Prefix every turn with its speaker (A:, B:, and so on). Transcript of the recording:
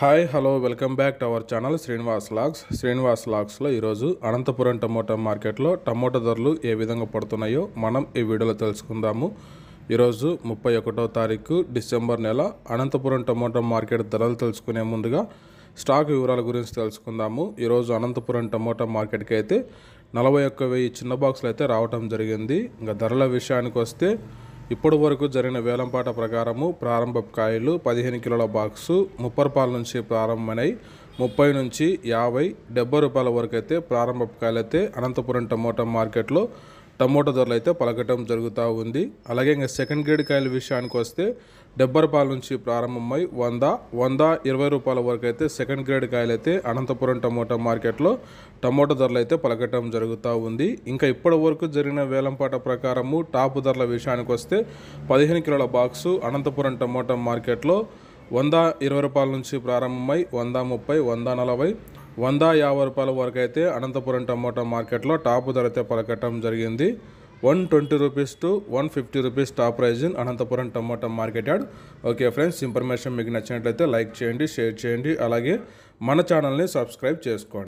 A: Hi hello welcome back to our channel Srinivas vlogs Srinivas లాగ్స్లో ఈరోజు Anantapuram tomato మార్కెట్లో tomato ధరలు ఏ విధంగా పడుతున్నాయో మనం ఈ వీడియోలో తెలుసుకుందాము. ఈరోజు ముప్పై ఒకటో తారీఖు డిసెంబర్ నెల అనంతపురం టమోటా మార్కెట్ ధరలు తెలుసుకునే ముందుగా స్టాక్ వివరాల గురించి తెలుసుకుందాము. ఈరోజు అనంతపురం టమోటా మార్కెట్కి అయితే నలభై ఒక్క వెయ్యి చిన్న బాక్సులు అయితే రావటం జరిగింది. ఇంకా ధరల విషయానికి వస్తే ఇప్పటి వరకు జరిగిన వేలంపాట ప్రకారము ప్రారంభ కాయలు పదిహేను కిలోల బాక్సు ముప్పై నుంచి ప్రారంభమై ముప్పై నుంచి యాభై డెబ్బై రూపాయల వరకు అయితే ప్రారంభ కాయలు అయితే అనంతపురం టమోటా మార్కెట్లో టమోటా ధరలు అయితే పలకటం జరుగుతూ ఉంది. అలాగే ఇంకా సెకండ్ గ్రేడ్ కాయల విషయానికి వస్తే డెబ్బై రూపాయల నుంచి ప్రారంభమై వంద వంద ఇరవై రూపాయల వరకు అయితే సెకండ్ గ్రేడ్ కాయలు అయితే అనంతపురం టమోటా మార్కెట్లో టమోటా ధరలు అయితే పలకటం జరుగుతూ ఉంది. ఇంకా ఇప్పటి వరకు జరిగిన వేలంపాట ప్రకారము టాప్ ధరల విషయానికి వస్తే పదిహేను కిలోల బాక్సు అనంతపురం టమోటా మార్కెట్లో వంద ఇరవై రూపాయల నుంచి ప్రారంభమై వంద ముప్పై వంద నలభై వంద యాభై రూపాయల వరకు అయితే అనంతపురం టమోటా మార్కెట్లో టాప్ ధర అయితే పలకటం జరిగింది. One twenty rupees to one fifty rupees top price in Anantapuram tomato market yard okay friends information మీకు నచ్చినట్లయితే లైక్ చేయండి షేర్ చేయండి. అలాగే మన ఛానల్ని సబ్స్క్రైబ్ చేసుకోండి.